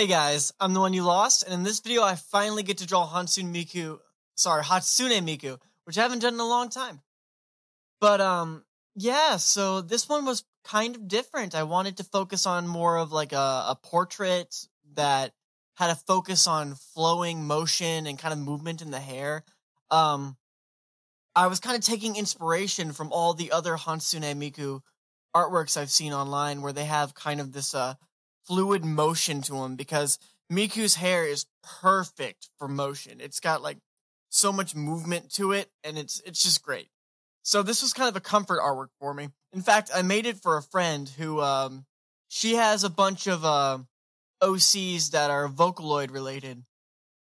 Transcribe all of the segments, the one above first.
Hey guys, I'm the one you lost, and in this video I finally get to draw Hatsune Miku, sorry, Hatsune Miku, which I haven't done in a long time. But um, yeah, so this one was kind of different. I wanted to focus on more of like a, a portrait that had a focus on flowing motion and kind of movement in the hair. Um, I was kind of taking inspiration from all the other Hatsune Miku artworks I've seen online where they have kind of this uh fluid motion to them because Miku's hair is perfect for motion. It's got like so much movement to it and it's it's just great. So this was kind of a comfort artwork for me. In fact, I made it for a friend who um she has a bunch of uh OCs that are Vocaloid related.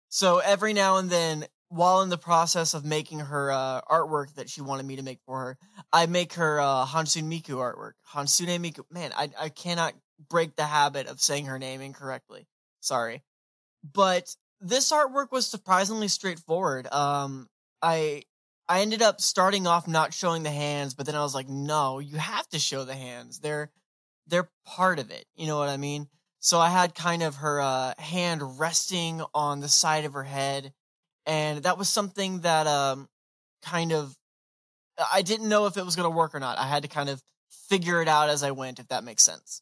So every now and then while in the process of making her uh, artwork that she wanted me to make for her, I make her uh, Hatsune Miku artwork. Hatsune Miku. Man, I I cannot break the habit of saying her name incorrectly. Sorry. But this artwork was surprisingly straightforward. Um I I ended up starting off not showing the hands, but then I was like, no, you have to show the hands. They're they're part of it. You know what I mean? So I had kind of her uh, hand resting on the side of her head, and that was something that um kind of I didn't know if it was going to work or not. I had to kind of figure it out as I went, if that makes sense.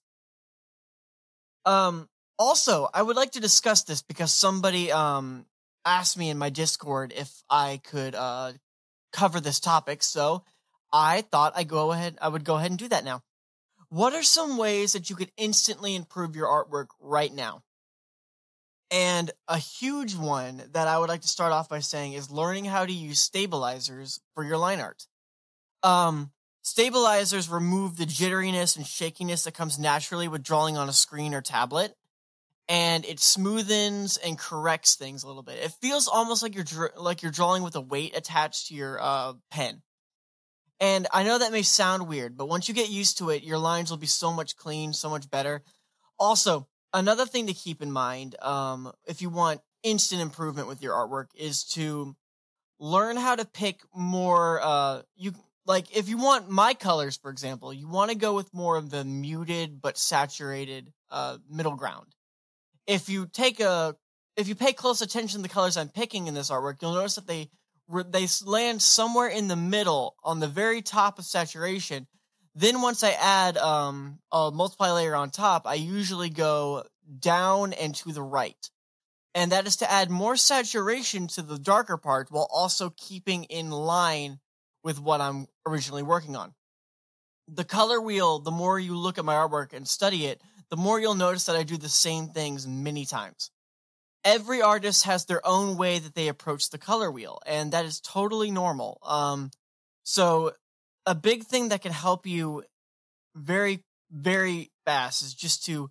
Um, also, I would like to discuss this because somebody um asked me in my Discord if I could uh cover this topic, so I thought I go ahead I would go ahead and do that now. What are some ways that you could instantly improve your artwork right now? And a huge one that I would like to start off by saying is learning how to use stabilizers for your line art. Um, Stabilizers remove the jitteriness and shakiness that comes naturally with drawing on a screen or tablet, and it smoothens and corrects things a little bit. It feels almost like you're like you're drawing with a weight attached to your uh, pen. And I know that may sound weird, but once you get used to it, your lines will be so much clean, so much better. Also, another thing to keep in mind, um, if you want instant improvement with your artwork, is to learn how to pick more. Uh, you like if you want my colors for example you want to go with more of the muted but saturated uh, middle ground if you take a if you pay close attention to the colors i'm picking in this artwork you'll notice that they they land somewhere in the middle on the very top of saturation then once i add um, a multiply layer on top i usually go down and to the right and that is to add more saturation to the darker part while also keeping in line with what I'm originally working on. The color wheel, the more you look at my artwork and study it, the more you'll notice that I do the same things many times. Every artist has their own way that they approach the color wheel, and that is totally normal. Um, so, a big thing that can help you very, very fast is just to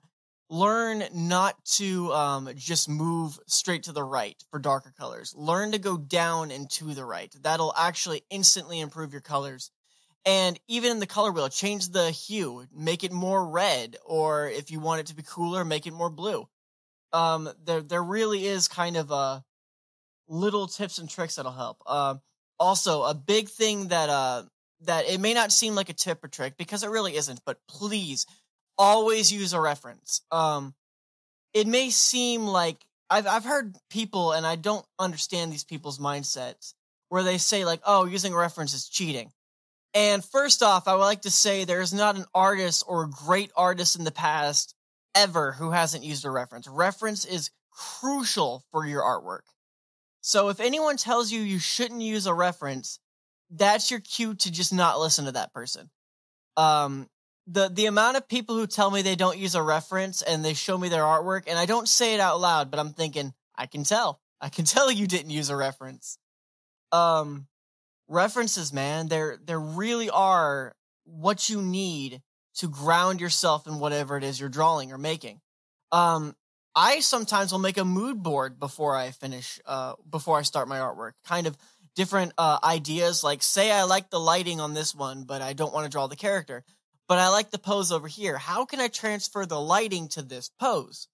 learn not to um, just move straight to the right for darker colors. Learn to go down and to the right. That'll actually instantly improve your colors. And even in the color wheel, change the hue, make it more red, or if you want it to be cooler, make it more blue. Um, there, there really is kind of a little tips and tricks that'll help. Uh, also, a big thing that uh, that it may not seem like a tip or trick because it really isn't, but please always use a reference. Um, it may seem like I've I've heard people, and I don't understand these people's mindsets, where they say like, "Oh, using a reference is cheating." And first off, I would like to say there is not an artist or great artist in the past ever who hasn't used a reference. Reference is crucial for your artwork. So if anyone tells you you shouldn't use a reference, that's your cue to just not listen to that person. Um, the the amount of people who tell me they don't use a reference and they show me their artwork and I don't say it out loud, but I'm thinking, I can tell. I can tell you didn't use a reference. Um references, man, they're they really are what you need to ground yourself in whatever it is you're drawing or making. Um I sometimes will make a mood board before I finish uh before I start my artwork. Kind of different uh ideas like say I like the lighting on this one, but I don't want to draw the character but I like the pose over here. How can I transfer the lighting to this pose?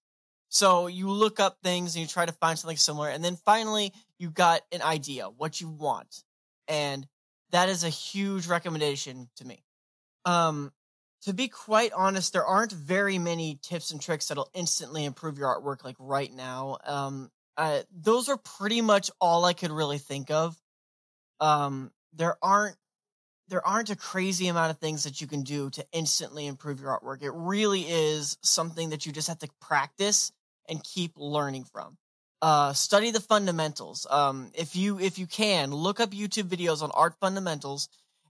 So you look up things and you try to find something similar. And then finally, you got an idea, what you want. And that is a huge recommendation to me. Um, to be quite honest, there aren't very many tips and tricks that'll instantly improve your artwork like right now. Um, uh, those are pretty much all I could really think of. Um, there aren't there aren't a crazy amount of things that you can do to instantly improve your artwork. It really is something that you just have to practice and keep learning from. Uh, study the fundamentals. Um, if you if you can, look up YouTube videos on art fundamentals,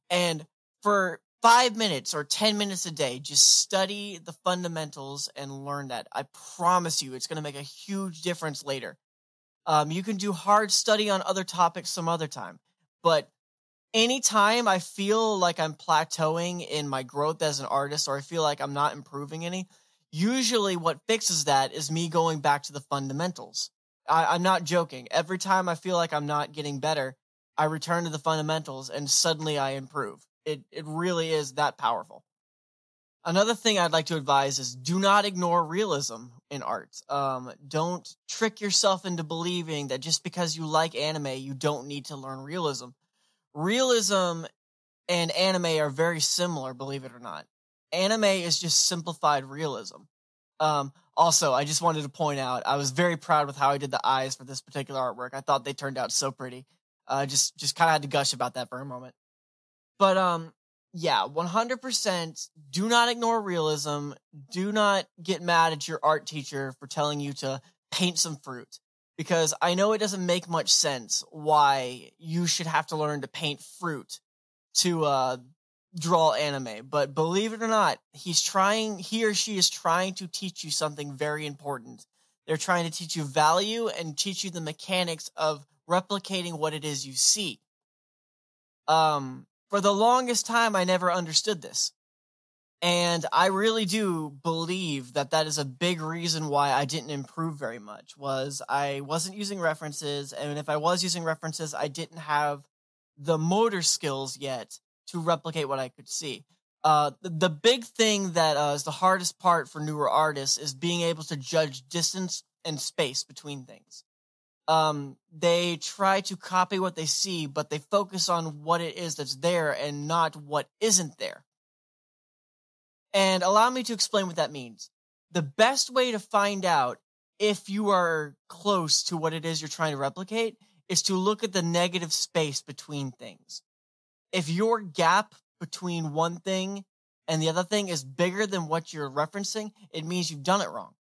and for five minutes or 10 minutes a day, just study the fundamentals and learn that. I promise you, it's going to make a huge difference later. Um, you can do hard study on other topics some other time, but anytime I feel like I'm plateauing in my growth as an artist or I feel like I'm not improving any, usually what fixes that is me going back to the fundamentals. I, I'm not joking. Every time I feel like I'm not getting better, I return to the fundamentals and suddenly I improve. It it really is that powerful. Another thing I'd like to advise is do not ignore realism in art. Um, don't trick yourself into believing that just because you like anime, you don't need to learn realism. Realism and anime are very similar, believe it or not. Anime is just simplified realism. Um, also, I just wanted to point out I was very proud with how I did the eyes for this particular artwork. I thought they turned out so pretty. Uh, just just kind of had to gush about that for a moment. But um, yeah, 100% do not ignore realism. Do not get mad at your art teacher for telling you to paint some fruit. Because I know it doesn't make much sense why you should have to learn to paint fruit to uh, draw anime. But believe it or not, he's trying, he or she is trying to teach you something very important. They're trying to teach you value and teach you the mechanics of replicating what it is you see. Um, for the longest time, I never understood this. And I really do believe that that is a big reason why I didn't improve very much was I wasn't using references. And if I was using references, I didn't have the motor skills yet to replicate what I could see. Uh, the, the big thing that uh, is the hardest part for newer artists is being able to judge distance and space between things um, they try to copy what they see, but they focus on what it is that's there and not what isn't there. And allow me to explain what that means. The best way to find out if you are close to what it is you're trying to replicate is to look at the negative space between things. If your gap between one thing and the other thing is bigger than what you're referencing, it means you've done it wrong.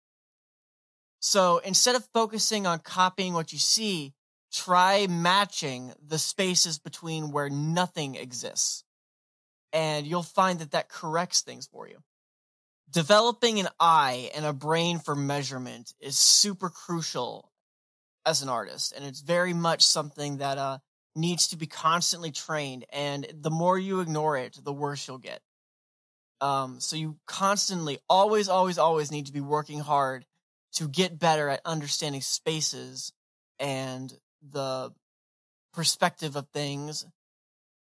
So instead of focusing on copying what you see, try matching the spaces between where nothing exists. And you'll find that that corrects things for you. Developing an eye and a brain for measurement is super crucial as an artist. And it's very much something that, uh, needs to be constantly trained. And the more you ignore it, the worse you'll get. Um, so you constantly, always, always, always need to be working hard to get better at understanding spaces and the perspective of things.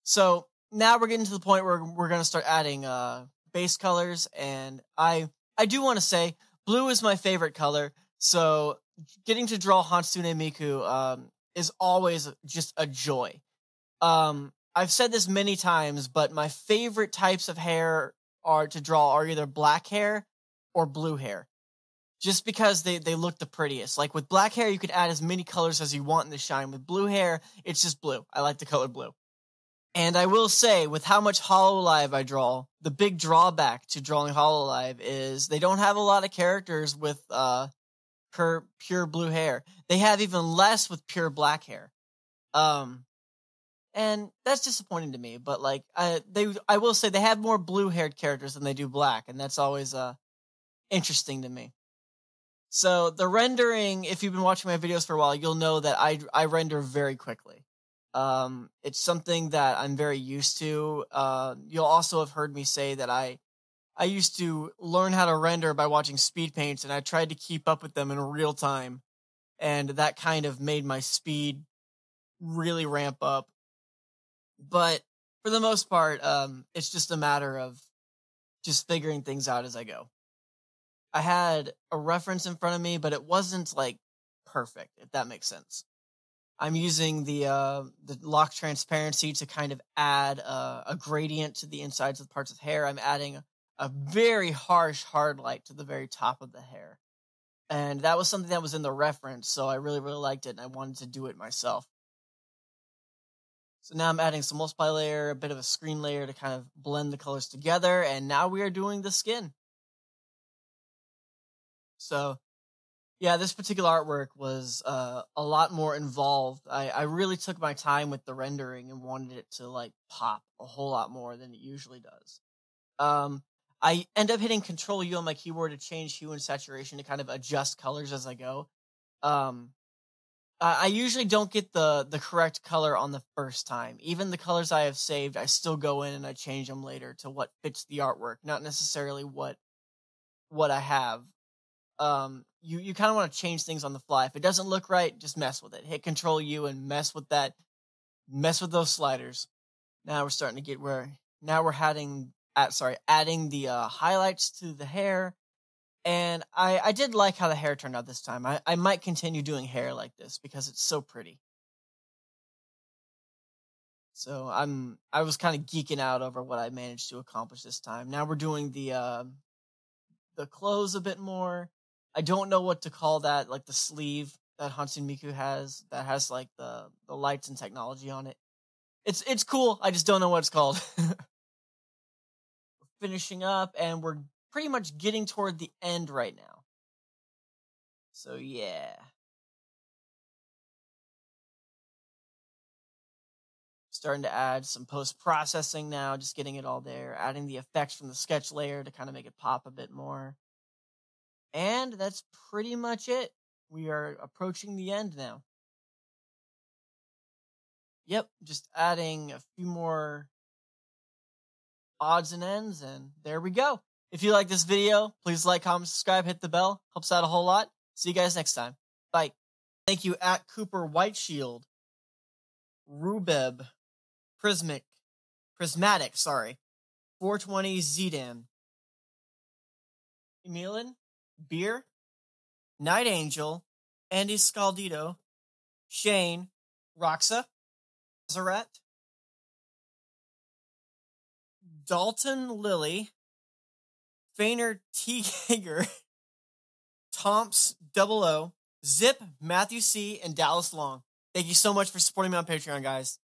So now we're getting to the point where we're going to start adding uh, base colors, and I I do want to say blue is my favorite color. So getting to draw Hatsune Miku um, is always just a joy. Um, I've said this many times, but my favorite types of hair are to draw are either black hair or blue hair just because they, they look the prettiest. Like with black hair, you could add as many colors as you want in the shine. With blue hair, it's just blue. I like the color blue. And I will say, with how much Hololive I draw, the big drawback to drawing Hololive is they don't have a lot of characters with uh pure, pure blue hair. They have even less with pure black hair. Um, and that's disappointing to me. But like, I they I will say they have more blue haired characters than they do black, and that's always uh interesting to me. So the rendering, if you've been watching my videos for a while, you'll know that I I render very quickly. Um, it's something that I'm very used to. Uh, you'll also have heard me say that I I used to learn how to render by watching speed paints, and I tried to keep up with them in real time, and that kind of made my speed really ramp up. But for the most part, um, it's just a matter of just figuring things out as I go. I had a reference in front of me, but it wasn't like perfect, if that makes sense. I'm using the uh, the lock transparency to kind of add uh, a gradient to the insides of the parts of hair. I'm adding a very harsh hard light to the very top of the hair. And that was something that was in the reference, so I really, really liked it and I wanted to do it myself. So now I'm adding some multiply layer, a bit of a screen layer to kind of blend the colors together, and now we are doing the skin. So, yeah, this particular artwork was uh, a lot more involved. I, I really took my time with the rendering and wanted it to like pop a whole lot more than it usually does. Um, I end up hitting Control U on my keyboard to change hue and saturation to kind of adjust colors as I go. Um, I usually don't get the the correct color on the first time. Even the colors I have saved, I still go in and I change them later to what fits the artwork, not necessarily what what I have. Um, you you kind of want to change things on the fly. If it doesn't look right, just mess with it. Hit Control U and mess with that. Mess with those sliders. Now we're starting to get where now we're adding at sorry adding the uh, highlights to the hair and I, I did like how the hair turned out this time. I, I might continue doing hair like this because it's so pretty. So I'm I was kind of geeking out over what I managed to accomplish this time. Now we're doing the uh, the clothes a bit more. I don't know what to call that, like the sleeve that Hatsune Miku has that has like the the lights and technology on it. It's it's cool. I just don't know what it's called. finishing up and we're pretty much getting toward the end right now. So yeah. Starting to add some post processing now, just getting it all there, adding the effects from the sketch layer to kind of make it pop a bit more. And that's pretty much it. We are approaching the end now. Yep, just adding a few more odds and ends, and there we go. If you like this video, please like, comment, subscribe, hit the bell. Helps out a whole lot. See you guys next time. Bye. Thank you at Cooper White Shield, Rubeb, Prismic, Prismatic, sorry, 420 Zdan, Emilin, Beer, Night Angel, Andy Scaldito, Shane, Roxa, Zaret, Dalton Lilly, Feiner T. Hager, Tomps Double O, Zip, Matthew C., and Dallas Long. Thank you so much for supporting me on Patreon, guys.